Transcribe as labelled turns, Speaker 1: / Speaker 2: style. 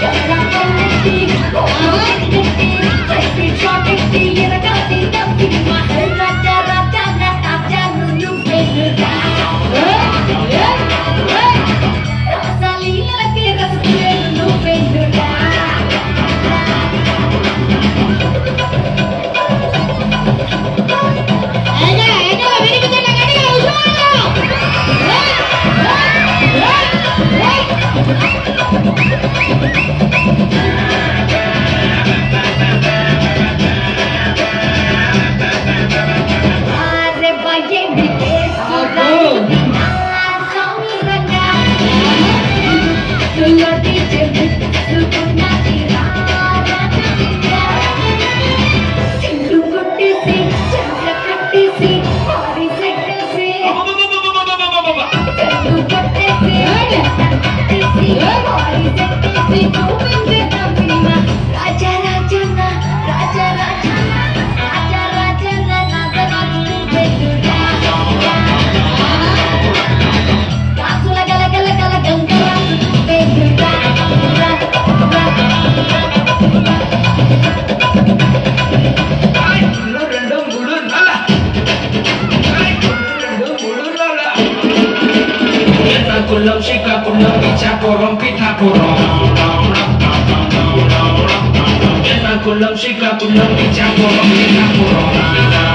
Speaker 1: Get up and see.
Speaker 2: Thank you.
Speaker 1: Yeah.
Speaker 3: করলাম শিক্ষা করলাম ইচ্ছা করম পিঠা করম। করলাম শিক্ষা করলাম ইচ্ছা করম পিঠা করম।